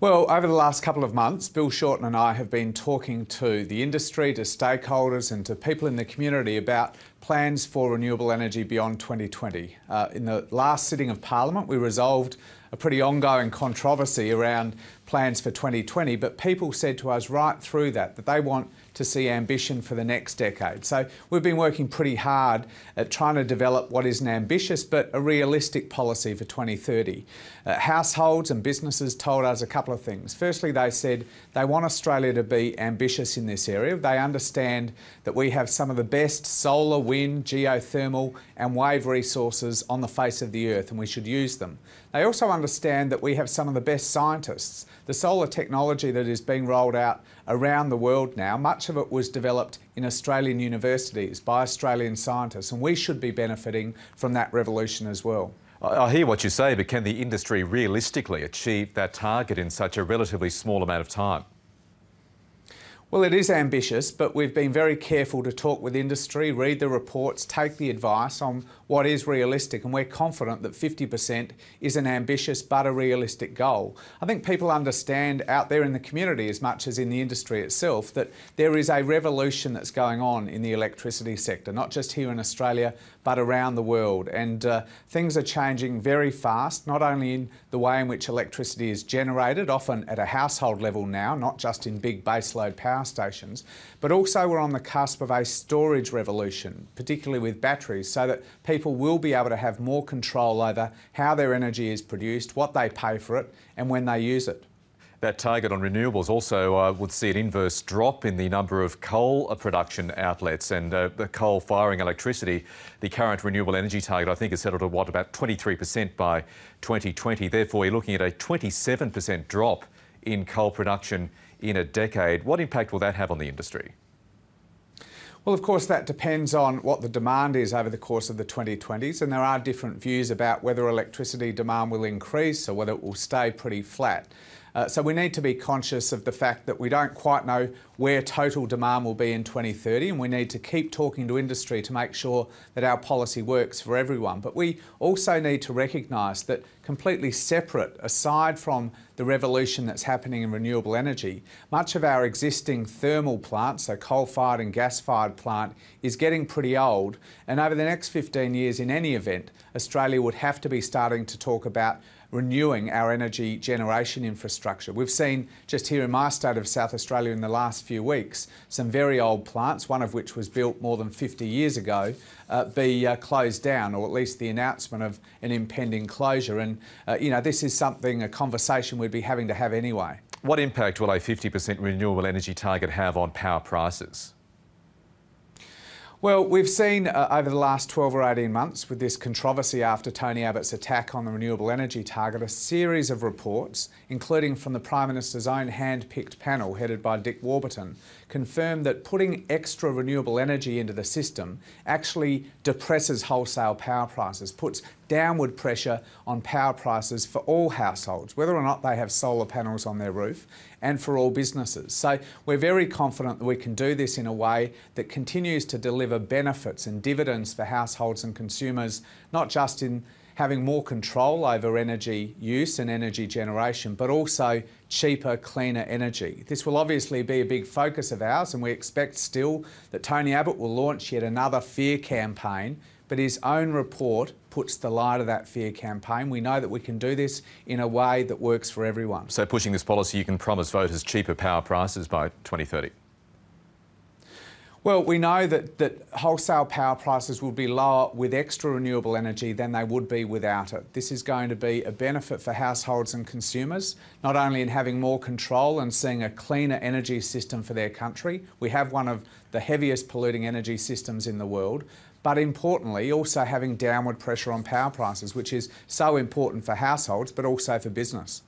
Well, over the last couple of months, Bill Shorten and I have been talking to the industry, to stakeholders, and to people in the community about plans for renewable energy beyond 2020. Uh, in the last sitting of Parliament, we resolved a pretty ongoing controversy around plans for 2020, but people said to us right through that that they want to see ambition for the next decade. So we've been working pretty hard at trying to develop what is an ambitious but a realistic policy for 2030. Uh, households and businesses told us a couple of things. Firstly, they said they want Australia to be ambitious in this area. They understand that we have some of the best solar, wind, geothermal and wave resources on the face of the earth and we should use them. They also understand that we have some of the best scientists. The solar technology that is being rolled out around the world now, much of it was developed in Australian universities by Australian scientists, and we should be benefiting from that revolution as well. I hear what you say, but can the industry realistically achieve that target in such a relatively small amount of time? Well, it is ambitious, but we've been very careful to talk with industry, read the reports, take the advice on what is realistic, and we're confident that 50% is an ambitious but a realistic goal. I think people understand out there in the community, as much as in the industry itself, that there is a revolution that's going on in the electricity sector, not just here in Australia, but around the world. And uh, things are changing very fast, not only in the way in which electricity is generated, often at a household level now, not just in big baseload power stations, but also we're on the cusp of a storage revolution, particularly with batteries, so that people will be able to have more control over how their energy is produced, what they pay for it, and when they use it. That target on renewables also uh, would see an inverse drop in the number of coal production outlets and uh, the coal firing electricity. The current renewable energy target, I think, is settled at what, about 23% by 2020. Therefore, you're looking at a 27% drop in coal production in a decade. What impact will that have on the industry? Well, of course, that depends on what the demand is over the course of the 2020s, and there are different views about whether electricity demand will increase or whether it will stay pretty flat. Uh, so we need to be conscious of the fact that we don't quite know where total demand will be in 2030 and we need to keep talking to industry to make sure that our policy works for everyone. But we also need to recognise that completely separate, aside from the revolution that's happening in renewable energy, much of our existing thermal plants, so coal-fired and gas-fired plant, is getting pretty old and over the next 15 years in any event, Australia would have to be starting to talk about renewing our energy generation infrastructure. We've seen just here in my state of South Australia in the last few weeks some very old plants, one of which was built more than 50 years ago, uh, be uh, closed down, or at least the announcement of an impending closure. And, uh, you know, this is something, a conversation we'd be having to have anyway. What impact will a 50% renewable energy target have on power prices? Well, we've seen uh, over the last 12 or 18 months with this controversy after Tony Abbott's attack on the renewable energy target, a series of reports, including from the Prime Minister's own hand-picked panel headed by Dick Warburton, confirmed that putting extra renewable energy into the system actually depresses wholesale power prices, puts downward pressure on power prices for all households, whether or not they have solar panels on their roof, and for all businesses. So we're very confident that we can do this in a way that continues to deliver benefits and dividends for households and consumers, not just in having more control over energy use and energy generation, but also cheaper, cleaner energy. This will obviously be a big focus of ours, and we expect still that Tony Abbott will launch yet another fear campaign but his own report puts the light of that fear campaign. We know that we can do this in a way that works for everyone. So pushing this policy, you can promise voters cheaper power prices by 2030? Well, we know that, that wholesale power prices will be lower with extra renewable energy than they would be without it. This is going to be a benefit for households and consumers, not only in having more control and seeing a cleaner energy system for their country. We have one of the heaviest polluting energy systems in the world, but importantly also having downward pressure on power prices, which is so important for households but also for business.